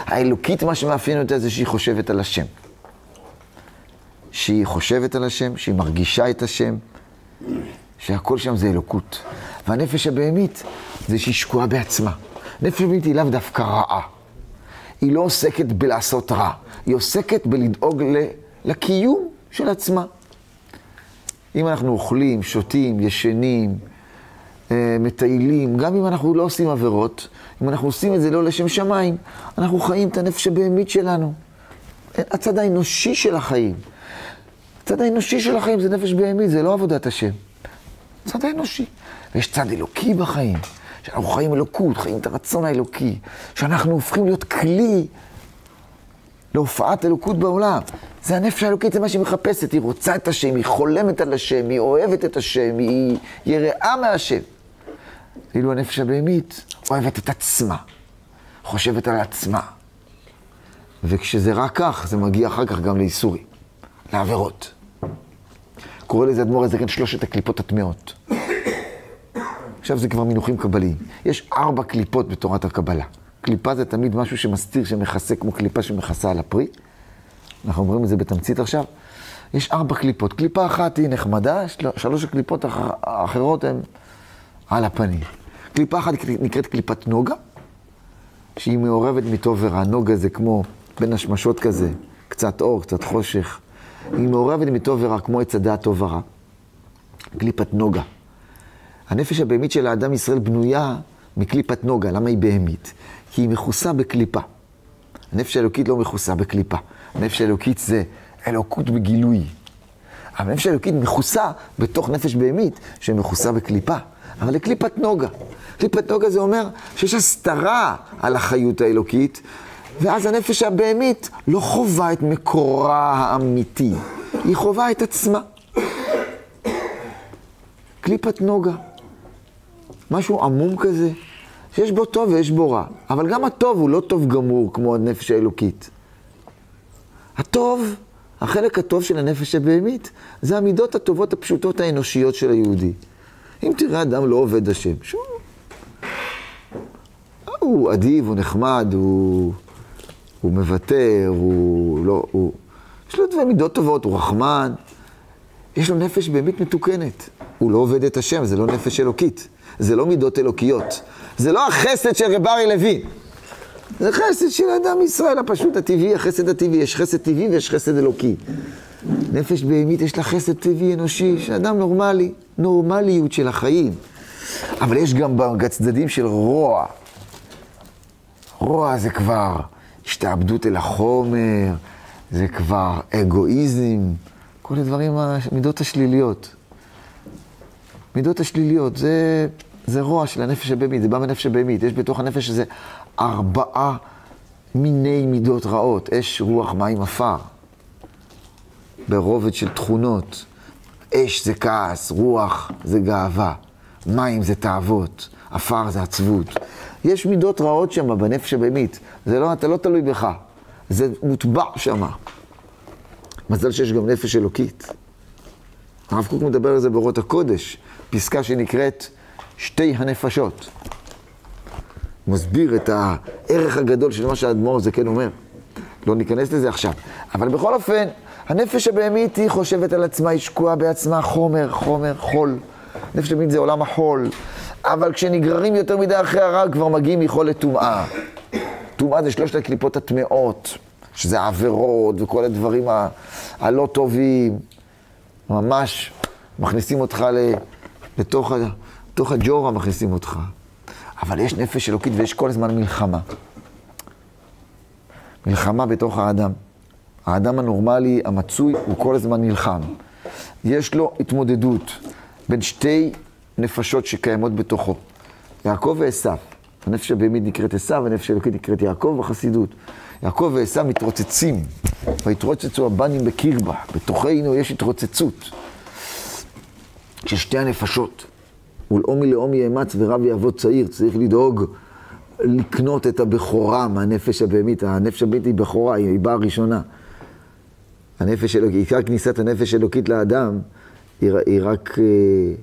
האלוקית, מה שמאפיין אותה זה שהיא חושבת על השם. שהיא חושבת על השם, שהיא מרגישה את השם, שהכל שם זה אלוקות. והנפש הבהמית זה שהיא שקועה בעצמה. נפש הבהמית היא לאו דווקא רעה. היא לא עוסקת בלעשות רע, היא עוסקת בלדאוג לקיום של עצמה. אם אנחנו אוכלים, שותים, ישנים, מטיילים, גם אם אנחנו לא עושים עבירות, אם אנחנו עושים את זה לא לשם שמיים, אנחנו חיים את הנפש הבהמית שלנו. הצד האנושי של החיים. הצד האנושי של החיים זה נפש בהמית, זה לא עבודת השם. הצד האנושי. ויש צד אלוקי בחיים, שאנחנו חיים אלוקות, חיים את הרצון האלוקי, שאנחנו הופכים להיות כלי להופעת אלוקות בעולם. זה הנפש האלוקית, זה מה שהיא מחפשת, היא רוצה את השם, היא חולמת על השם, היא אוהבת את השם, היא יראה מהשם. ואילו הנפש הבהמית אוהבת את עצמה, חושבת על עצמה. וכשזה רק כך, זה מגיע אחר כך גם לאיסורים, לעבירות. קורא לזה אדמו"ר הזקן שלושת הקליפות הטמאות. עכשיו זה כבר מינוחים קבליים. יש ארבע קליפות בתורת הקבלה. קליפה זה תמיד משהו שמסתיר, שמכסה, כמו קליפה שמכסה על הפרי. אנחנו אומרים את זה בתמצית עכשיו, יש ארבע קליפות. קליפה אחת היא נחמדה, שלוש הקליפות האחרות הן על הפנים. קליפה אחת נקראת קליפת נוגה, שהיא מעורבת מטוב ורע. נוגה זה כמו בין השמשות כזה, קצת אור, קצת חושך. היא מעורבת מטוב ורע, כמו עץ הדעת טוב ורע. קליפת נוגה. הנפש הבהמית של האדם ישראל בנויה מקליפת נוגה. למה היא בהמית? כי היא מכוסה בקליפה. הנפש האלוקית לא מכוסה בקליפה. הנפש האלוקית זה אלוקות בגילוי. אבל הנפש האלוקית מכוסה בתוך נפש בהמית שמכוסה בקליפה. אבל לקליפת נוגה. קליפת נוגה זה אומר שיש הסתרה על החיות האלוקית, ואז הנפש הבהמית לא חווה את מקורה האמיתי, היא חווה את עצמה. קליפת נוגה. משהו עמום כזה, שיש בו טוב ויש בו רע. אבל גם הטוב הוא לא טוב גמור כמו הנפש האלוקית. הטוב, החלק הטוב של הנפש הבהמית, זה המידות הטובות הפשוטות האנושיות של היהודי. אם תראה אדם לא עובד השם, שוב, הוא אדיב, הוא נחמד, הוא, הוא מוותר, הוא לא, הוא... יש לו דברים מידות טובות, הוא רחמן, יש לו נפש בהמית מתוקנת. הוא לא עובד את השם, זה לא נפש אלוקית. זה לא מידות אלוקיות. זה לא החסד של רב ארי לוי. זה חסד של אדם ישראל הפשוט, הטבעי, החסד הטבעי. יש חסד טבעי ויש חסד אלוקי. נפש בהמית יש לה חסד טבעי אנושי, שאדם נורמלי, נורמליות של החיים. אבל יש גם צדדים של רוע. רוע זה כבר השתעבדות אל החומר, זה כבר אגואיזם, כל הדברים, המידות השליליות. מידות השליליות, זה, זה רוע של הנפש הבהמית, זה בא מהנפש הבהמית. יש בתוך הנפש הזה ארבעה מיני מידות רעות, אש, רוח, מים, עפר. ברובד של תכונות. אש זה כעס, רוח זה גאווה, מים זה תאוות, עפר זה עצבות. יש מידות רעות שם בנפש הבהמית. זה לא, אתה לא תלוי בך, זה מוטבע שם. מזל שיש גם נפש אלוקית. הרב קוק מדבר על זה באורות הקודש, פסקה שנקראת שתי הנפשות. מסביר את הערך הגדול של מה שהאדמו"ר זה כן אומר. לא ניכנס לזה עכשיו. אבל בכל אופן, הנפש הבהמית היא חושבת על עצמה, היא שקועה בעצמה חומר, חומר, חול. נפש הבהמית זה עולם החול. אבל כשנגררים יותר מדי אחרי הרג, כבר מגיעים מחול לטומאה. טומאה זה שלושת הקליפות הטמאות, שזה העבירות וכל הדברים ה- הלא טובים. ממש מכניסים אותך לתוך, לתוך הג'ורה, מכניסים אותך. אבל יש נפש אלוקית ויש כל הזמן מלחמה. מלחמה בתוך האדם. האדם הנורמלי, המצוי, הוא כל הזמן נלחם. יש לו התמודדות בין שתי נפשות שקיימות בתוכו, יעקב ועשו. הנפש הבהמית נקראת עשו, הנפש האלוקית נקראת יעקב בחסידות. יעקב ועשו מתרוצצים, ויתרוצצו הבנים בקרבה, בתוכנו יש התרוצצות של שתי הנפשות. ולאומי לאומי יאמץ ורב יעבוד צעיר, צריך לדאוג לקנות את הבכורה מהנפש הבהמית. הנפש הבהמית היא בכורה, היא באה ראשונה. הנפש אלוקית, עיקר כניסת הנפש האלוקית לאדם היא, רק אה,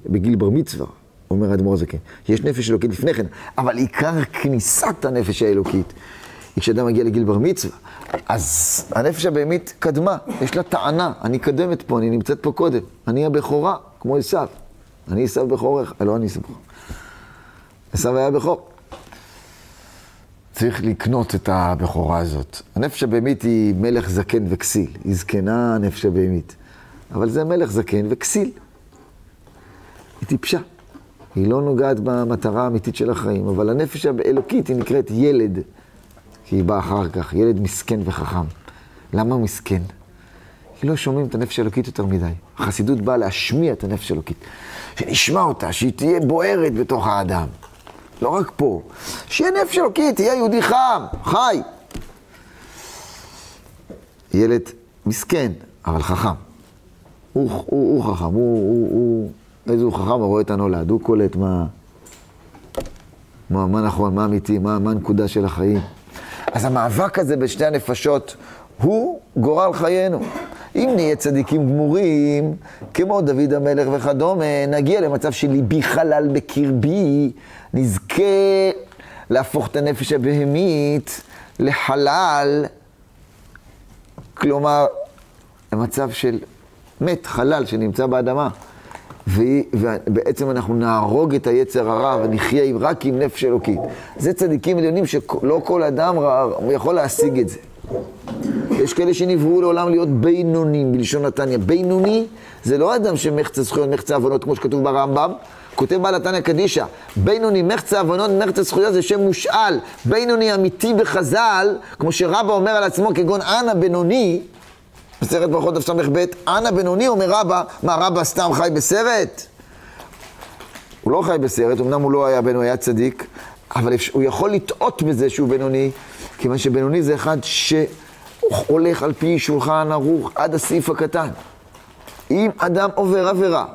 בגיל בר מצווה, אומר האדמו"ר הזקן. יש נפש אלוקית לפני כן, אבל עיקר כניסת הנפש האלוקית היא כשאדם מגיע לגיל בר מצווה. אז הנפש הבהמית קדמה, יש לה טענה, אני קדמת פה, אני נמצאת פה קודם, אני הבכורה, כמו עשיו. אני עשיו בכורך, לא אני עשיו בכור. עשיו היה בכור. צריך לקנות את הבכורה הזאת. הנפש הבהמית היא מלך זקן וכסיל, היא זקנה הנפש הבהמית. אבל זה מלך זקן וכסיל. היא טיפשה. היא לא נוגעת במטרה האמיתית של החיים, אבל הנפש האלוקית היא נקראת ילד, כי היא באה אחר כך, ילד מסכן וחכם. למה מסכן? כי לא שומעים את הנפש האלוקית יותר מדי. החסידות באה להשמיע את הנפש האלוקית. שנשמע אותה, שהיא תהיה בוערת בתוך האדם. לא רק פה. שיהיה נפש אלוקית, תהיה יהודי חם, חי. ילד מסכן, אבל חכם. הוא, הוא, הוא חכם, הוא, הוא, הוא, איזה הוא חכם, הוא רואה את הנולד, הוא קולט מה, מה, מה נכון, מה אמיתי, מה, מה הנקודה של החיים. אז המאבק הזה בשתי הנפשות הוא גורל חיינו. אם נהיה צדיקים גמורים, כמו דוד המלך וכדומה, נגיע למצב שליבי חלל בקרבי, נזכה להפוך את הנפש הבהמית לחלל כלומר, המצב של מת, חלל, שנמצא באדמה. ובעצם אנחנו נהרוג את היצר הרע ונחיה רק עם נפש אלוקית. זה צדיקים עליונים שלא כל אדם יכול להשיג את זה. יש כאלה שנבראו לעולם להיות בינונים, בלשון נתניה. בינוני זה לא אדם שמחצה זכויות, מחצה עוונות, כמו שכתוב ברמב"ם. כותב בעל התניא קדישא, בינוני, מחצה עוונות, מחצה זכויות זה שם מושאל. בינוני אמיתי בחז"ל, כמו שרבא אומר על עצמו, כגון אנא בינוני, בסרט ברכות דף ס"ב, אנא בינוני, אומר רבא, מה רבא סתם חי בסרט? הוא לא חי בסרט, אמנם הוא לא היה בן, הוא היה צדיק, אבל הוא יכול לטעות בזה שהוא בינוני, כיוון שבינוני זה אחד שהולך על פי שולחן ערוך עד הסעיף הקטן. אם אדם עובר עבירה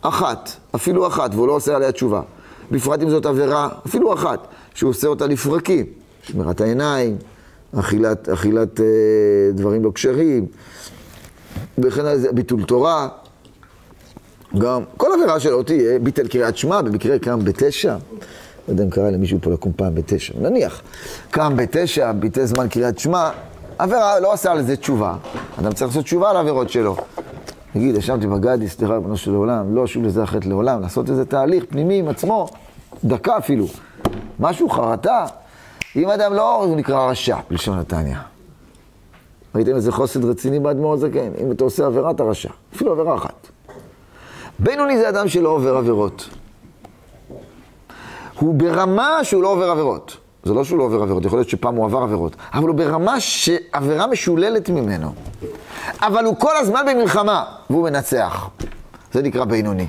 אחת, אפילו אחת, והוא לא עושה עליה תשובה, בפרט אם זאת עבירה, אפילו אחת, שהוא עושה אותה לפרקים, שמירת העיניים, אכילת, אכילת אה, דברים לא כשרים, וכן הלאה, ביטול תורה, גם כל עבירה שלא תהיה, ביטל קריאת שמע, במקרה קם בתשע, לא יודע אם קרה למישהו פה לקום פעם בתשע, נניח, קם בתשע, ביטל זמן קריאת שמע, עבירה, לא עשה על זה תשובה, אדם צריך לעשות תשובה על העבירות שלו. נגיד, ישבתי בגדי, סליחה, ריבונו של עולם, לא שוב לזה החטא לעולם, לעשות איזה תהליך פנימי עם עצמו, דקה אפילו, משהו, חרטה. אם אדם לא, הוא נקרא רשע, בלשון נתניה. ראיתם איזה חוסד רציני באדמו"ר הזקן? אם אתה עושה עבירה, אתה רשע. אפילו עבירה אחת. בינוני זה אדם שלא עובר עבירות. הוא ברמה שהוא לא עובר עבירות. זה לא שהוא לא עובר עבירות, יכול להיות שפעם הוא עבר עבירות, אבל הוא ברמה שעבירה משוללת ממנו. אבל הוא כל הזמן במלחמה, והוא מנצח. זה נקרא בינוני.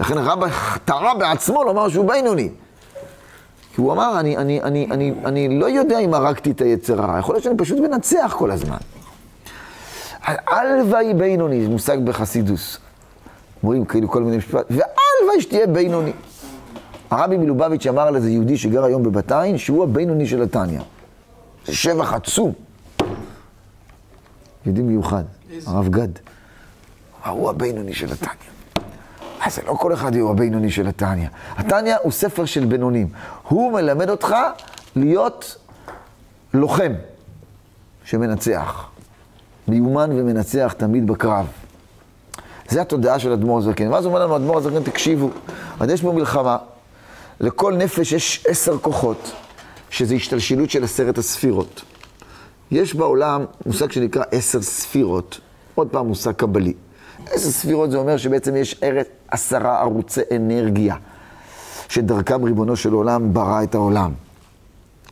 לכן רבא טעה בעצמו לומר שהוא בינוני. כי הוא אמר, אני, אני, אני, אני, אני לא יודע אם הרגתי את היצר הרע, יכול להיות שאני פשוט מנצח כל הזמן. הלוואי בינוני, זה מושג בחסידוס. אומרים כאילו כל מיני משפט, והלוואי שתהיה בינוני. הרבי מלובביץ' אמר על איזה יהודי שגר היום בבת עין, שהוא הבינוני של התניא. זה שבח עצום. יהודי מיוחד, הרב גד. הוא הבינוני של התניא. אז זה לא כל אחד הוא הבינוני של התניא. התניא הוא ספר של בינונים. הוא מלמד אותך להיות לוחם שמנצח. מיומן ומנצח תמיד בקרב. זה התודעה של אדמו"ר זקן. ואז אומר לנו אדמו"ר זקן, תקשיבו, אז יש פה מלחמה, לכל נפש יש עשר כוחות, שזה השתלשלות של עשרת הספירות. יש בעולם מושג שנקרא עשר ספירות, עוד פעם מושג קבלי. עשר ספירות זה אומר שבעצם יש עשרה ערוצי אנרגיה, שדרכם ריבונו של עולם ברא את העולם.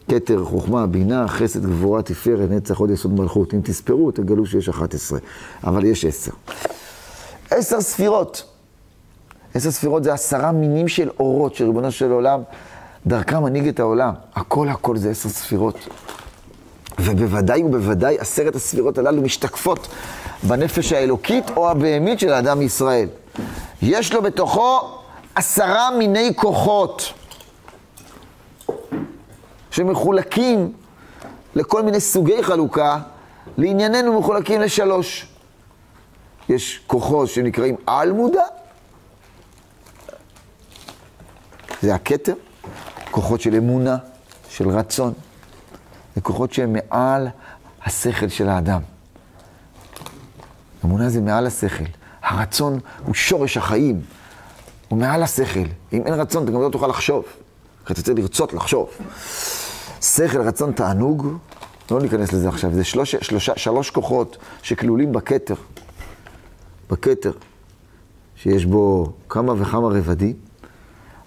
כתר, חוכמה, בינה, חסד, גבורה, תפארת, נצח, עוד יסוד מלכות. אם תספרו, תגלו שיש 11, אבל יש עשר. עשר ספירות. עשר ספירות זה עשרה מינים של אורות שריבונו של עולם דרכם מנהיג את העולם. הכל הכל זה עשר ספירות. ובוודאי ובוודאי עשרת הספירות הללו משתקפות בנפש האלוקית או הבהמית של האדם מישראל. יש לו בתוכו עשרה מיני כוחות שמחולקים לכל מיני סוגי חלוקה, לענייננו מחולקים לשלוש. יש כוחות שנקראים על מודע, זה הכתר, כוחות של אמונה, של רצון. זה כוחות שהם מעל השכל של האדם. אמונה זה מעל השכל. הרצון הוא שורש החיים, הוא מעל השכל. אם אין רצון, אתה גם לא תוכל לחשוב. אתה צריך לרצות לחשוב. שכל, רצון, תענוג, לא ניכנס לזה עכשיו, זה שלוש, שלוש, שלוש כוחות שכלולים בכתר. בכתר, שיש בו כמה וכמה רבדים.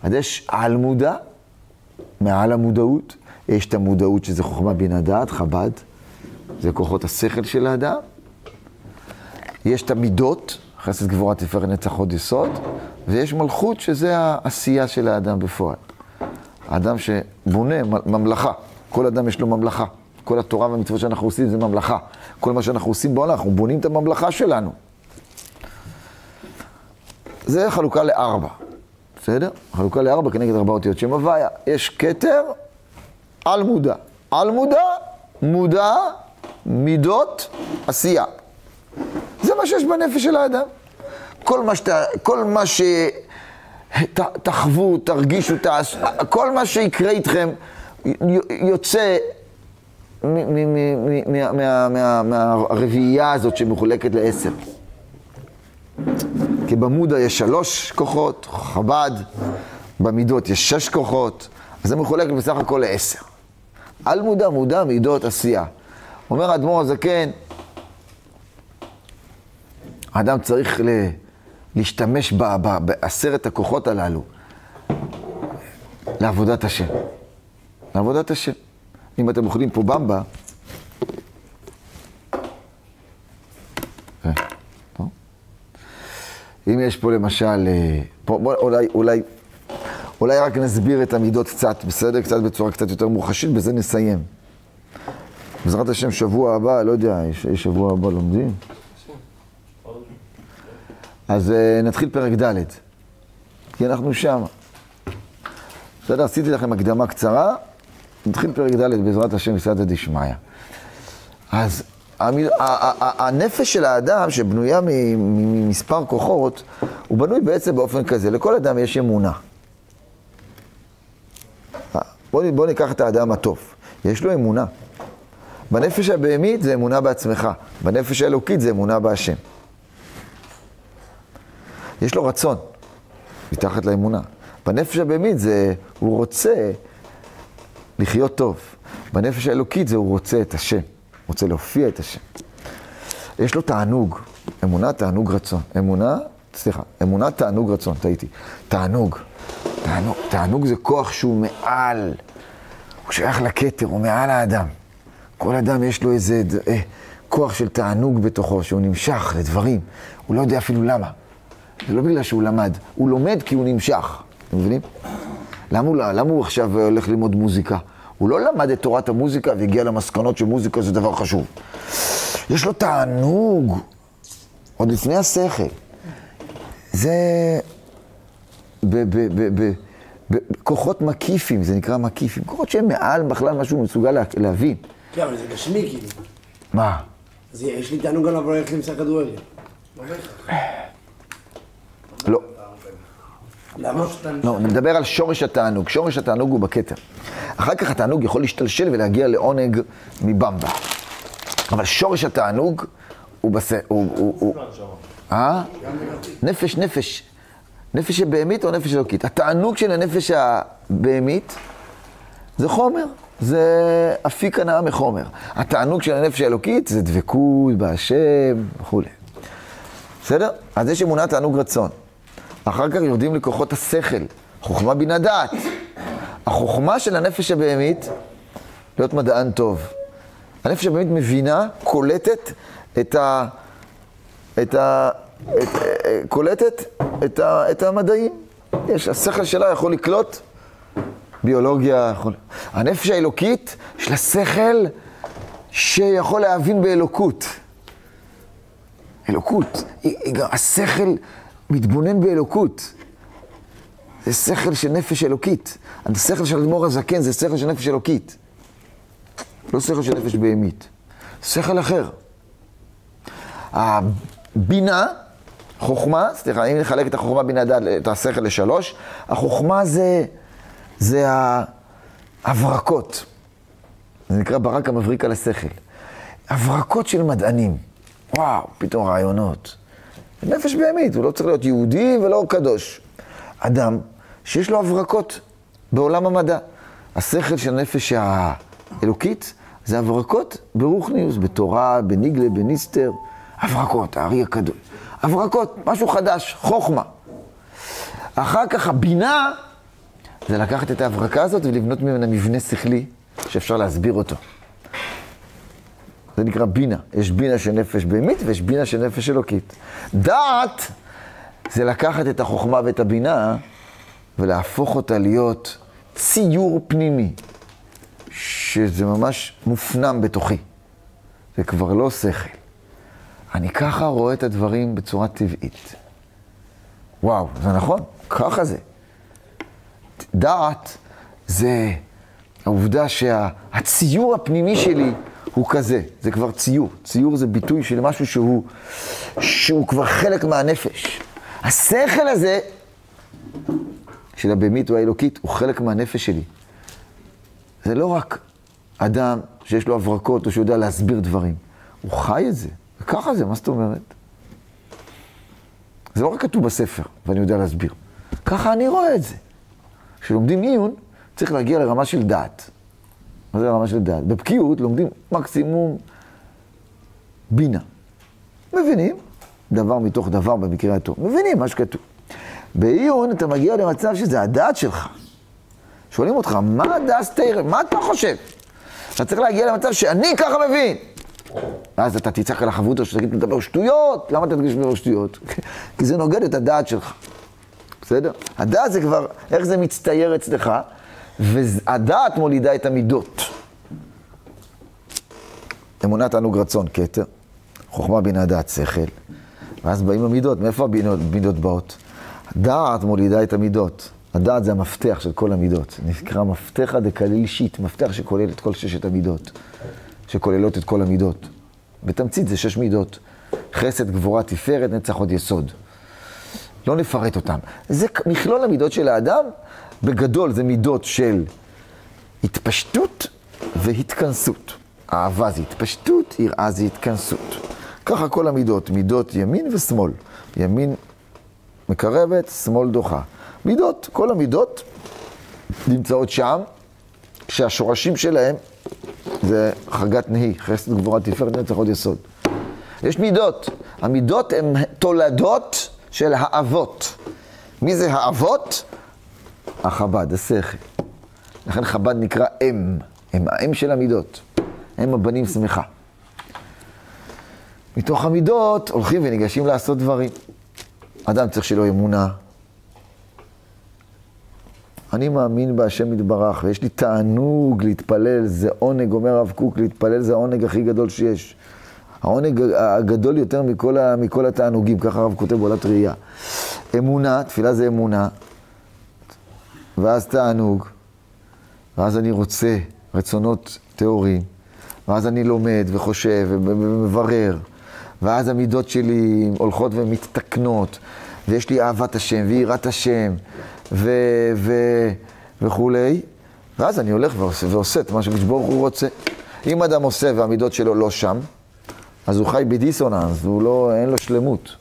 אז יש על מודע, מעל המודעות, יש את המודעות שזה חוכמה בין הדעת, חב"ד, זה כוחות השכל של האדם. יש את המידות, חסד גבורה תפארת נצח עוד יסוד, ויש מלכות שזה העשייה של האדם בפועל. האדם שבונה ממלכה, כל אדם יש לו ממלכה. כל התורה והמצוות שאנחנו עושים זה ממלכה. כל מה שאנחנו עושים בעולם, אנחנו בונים את הממלכה שלנו. זה חלוקה לארבע, בסדר? חלוקה לארבע כנגד ארבע אותיות שם הוויה. יש כתר, על מודע. על מודע, מודע, מידות, עשייה. זה מה שיש בנפש של האדם. כל מה, שאתה, כל מה שתחוו, תרגישו, תעשו, כל מה שיקרה איתכם יוצא מהרביעייה הזאת שמחולקת לעשר. כי במודה יש שלוש כוחות, חב"ד, במידות יש שש כוחות, אז זה מחולק בסך הכל לעשר. על מודע מודע מידות עשייה. אומר האדמו"ר הזקן, האדם צריך ל... להשתמש ב... ב... בעשרת הכוחות הללו לעבודת השם. לעבודת השם. אם אתם אוכלים פה במבה, אם יש פה למשל, אה, פה, בוא, אולי, אולי, אולי רק נסביר את המידות קצת, בסדר? קצת בצורה קצת יותר מוחשית, בזה נסיים. בעזרת השם, שבוע הבא, לא יודע, יש, יש שבוע הבא לומדים? אז uh, נתחיל פרק ד', כי אנחנו שם. בסדר, עשיתי לכם הקדמה קצרה, נתחיל פרק ד' בעזרת השם, בסייעתא דשמיא. אז הנפש של האדם, שבנויה ממספר כוחות, הוא בנוי בעצם באופן כזה. לכל אדם יש אמונה. בואו בוא ניקח את האדם הטוב. יש לו אמונה. בנפש הבהמית זה אמונה בעצמך, בנפש האלוקית זה אמונה בהשם. יש לו רצון, מתחת לאמונה. בנפש הבהמית זה, הוא רוצה לחיות טוב. בנפש האלוקית זה הוא רוצה את השם, רוצה להופיע את השם. יש לו תענוג, אמונה, תענוג, רצון. אמונה, סליחה, אמונה, תענוג, רצון, טעיתי. תענוג. תענוג, תענוג זה כוח שהוא מעל, הוא שייך לכתר, הוא מעל האדם. כל אדם יש לו איזה אה, כוח של תענוג בתוכו, שהוא נמשך לדברים, הוא לא יודע אפילו למה. זה לא בגלל שהוא למד, הוא לומד כי הוא נמשך, אתם מבינים? למה הוא, למה הוא עכשיו הולך ללמוד מוזיקה? הוא לא למד את תורת המוזיקה והגיע למסקנות שמוזיקה זה דבר חשוב. יש לו תענוג, עוד לפני השכל. זה בכוחות מקיפים, זה נקרא מקיפים. כוחות שהם מעל בכלל מה שהוא מסוגל להבין. כן, אבל זה גשמי כאילו. מה? אז יש לי תענוג על לבוא ללכת למשחק כדורגל. לא. למה? לא, אני מדבר על שורש התענוג. שורש התענוג הוא בכתר. אחר כך התענוג יכול להשתלשל ולהגיע לעונג מבמבה. אבל שורש התענוג הוא בס... הוא... אה? נפש, נפש. נפש הבהמית או נפש אלוקית? התענוג של הנפש הבהמית זה חומר. זה אפיק הנאה מחומר. התענוג של הנפש האלוקית זה דבקות בהשם וכולי. בסדר? אז יש אמונה, תענוג, רצון. אחר כך יורדים לכוחות השכל, חוכמה בינה דעת. החוכמה של הנפש הבהמית, להיות מדען טוב. הנפש הבהמית מבינה, קולטת את ה... את ה... את, קולטת את, ה, את המדעים. יש, השכל שלה יכול לקלוט ביולוגיה, יכול... הנפש האלוקית, יש לה שכל שיכול להבין באלוקות. אלוקות, השכל מתבונן באלוקות. זה שכל של נפש אלוקית. השכל של אדמו"ר הזקן זה שכל של נפש אלוקית. לא שכל של נפש בהמית. שכל אחר. הבינה, חוכמה, סליחה, אם נחלק את החוכמה בינה דעת, את השכל לשלוש, החוכמה זה... זה ההברקות. זה נקרא ברק המבריק על השכל. הברקות של מדענים. וואו, פתאום רעיונות. נפש בהמית, הוא לא צריך להיות יהודי ולא קדוש. אדם שיש לו הברקות בעולם המדע. השכל של הנפש האלוקית זה הברקות ברוכניוס, בתורה, בניגלה, בניסטר. הברקות, הארי הקדוש. הברקות, משהו חדש, חוכמה. אחר כך הבינה זה לקחת את ההברקה הזאת ולבנות ממנה מבנה שכלי שאפשר להסביר אותו. זה נקרא בינה. יש בינה של נפש בהמית ויש בינה של נפש אלוקית. דעת זה לקחת את החוכמה ואת הבינה ולהפוך אותה להיות ציור פנימי, שזה ממש מופנם בתוכי. זה כבר לא שכל. אני ככה רואה את הדברים בצורה טבעית. וואו, זה נכון, ככה זה. דעת זה העובדה שהציור הפנימי שלי הוא כזה, זה כבר ציור. ציור זה ביטוי של משהו שהוא, שהוא כבר חלק מהנפש. השכל הזה, של הבהמית או האלוקית, הוא חלק מהנפש שלי. זה לא רק אדם שיש לו הברקות או שיודע להסביר דברים. הוא חי את זה, וככה זה, מה זאת אומרת? זה לא רק כתוב בספר, ואני יודע להסביר. ככה אני רואה את זה. כשלומדים עיון, צריך להגיע לרמה של דעת. מה זה רמה של דעת? בבקיאות לומדים מקסימום בינה. מבינים דבר מתוך דבר במקרה הטוב. מבינים מה שכתוב. בעיון אתה מגיע למצב שזה הדעת שלך. שואלים אותך, מה הדעת תראה? מה אתה חושב? אתה צריך להגיע למצב שאני ככה מבין. ואז אתה תצעק על החברותא שתגיד, מדבר שטויות. למה אתה תגיד מדבר שטויות? כי זה נוגד את הדעת שלך. בסדר? הדעת זה כבר, איך זה מצטייר אצלך, והדעת מולידה את המידות. אמונה, תענוג, רצון, כתר, חוכמה, בינה, דעת, שכל. ואז באים המידות, מאיפה המידות באות? הדעת מולידה את המידות. הדעת זה המפתח של כל המידות. נקרא מפתחה דקליל שיט, מפתח שכולל את כל ששת המידות, שכוללות את כל המידות. בתמצית זה שש מידות. חסד, גבורה, תפארת, נצח, עוד יסוד. לא נפרט אותם. זה מכלול המידות של האדם, בגדול זה מידות של התפשטות והתכנסות. אהבה זה התפשטות, יראה זה התכנסות. ככה כל המידות, מידות ימין ושמאל. ימין מקרבת, שמאל דוחה. מידות, כל המידות נמצאות שם, שהשורשים שלהם זה חגת נהי, חסד גבורה תפארת נצח עוד יסוד. יש מידות, המידות הן תולדות של האבות. מי זה האבות? החב"ד, השכל. לכן חב"ד נקרא אם, הם האם של המידות. הם הבנים שמחה. מתוך המידות הולכים וניגשים לעשות דברים. אדם צריך שלא אמונה. אני מאמין בהשם יתברך, ויש לי תענוג להתפלל, זה עונג, אומר הרב קוק, להתפלל זה העונג הכי גדול שיש. העונג הגדול יותר מכל, מכל התענוגים, ככה הרב כותב בעולת ראייה. אמונה, תפילה זה אמונה, ואז תענוג, ואז אני רוצה רצונות טהורים, ואז אני לומד וחושב ומברר, ואז המידות שלי הולכות ומתתקנות, ויש לי אהבת השם ויראת השם ו- ו- וכולי, ואז אני הולך ועושה, ועושה את מה שקדוש ברוך הוא רוצה. אם אדם עושה והמידות שלו לא שם, אז הוא חי בדיסוננס, הוא לא, אין לו שלמות.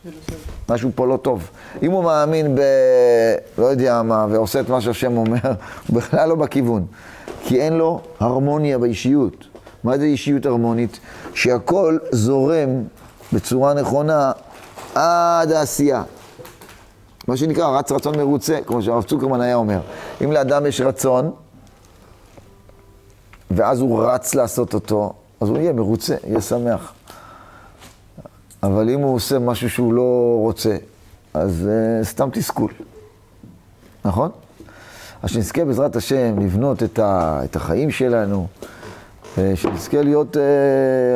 משהו פה לא טוב. אם הוא מאמין ב... לא יודע מה, ועושה את מה שהשם אומר, הוא בכלל לא בכיוון. כי אין לו הרמוניה באישיות. מה זה אישיות הרמונית? שהכל זורם בצורה נכונה עד העשייה. מה שנקרא רץ רצון מרוצה, כמו שהרב צוקרמן היה אומר. אם לאדם יש רצון, ואז הוא רץ לעשות אותו, אז הוא יהיה מרוצה, יהיה שמח. אבל אם הוא עושה משהו שהוא לא רוצה, אז uh, סתם תסכול, נכון? אז שנזכה בעזרת השם לבנות את, ה, את החיים שלנו, אה, שנזכה להיות uh,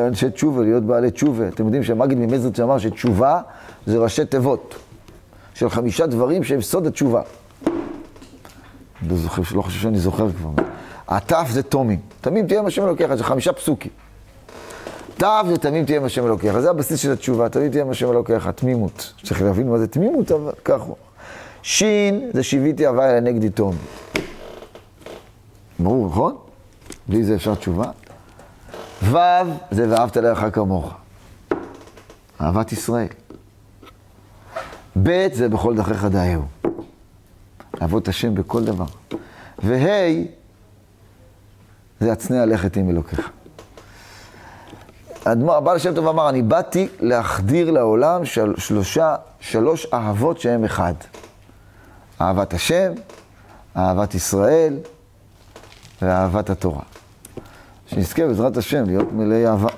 אנשי תשובה, להיות בעלי תשובה. אתם יודעים שמגיד ממזרץ אמר שתשובה זה ראשי תיבות של חמישה דברים שהם סוד התשובה. לא, זוכר, לא חושב שאני זוכר כבר. התף זה תומים. תמים תהיה מה שמלוקח, זה חמישה פסוקים. תו זה תמים תהיה מה שם אלוקיך. זה הבסיס של התשובה, תמים תהיה מה שם אלוקיך, תמימות. צריך להבין מה זה תמימות, אבל הוא. שין זה שיוויתי הווי לנגדי תום. ברור, נכון? בלי זה אפשר תשובה. ו' זה ואהבת לרעך כמוך. אהבת ישראל. ב' זה בכל דרכיך דאהו. אהבות השם בכל דבר. וה' זה הצנע לכת עם אלוקיך. הבעל השם טוב אמר, אני באתי להחדיר לעולם של, שלושה, שלוש אהבות שהן אחד. אהבת השם, אהבת ישראל ואהבת התורה. שנזכה בעזרת השם להיות מלאי אהבה.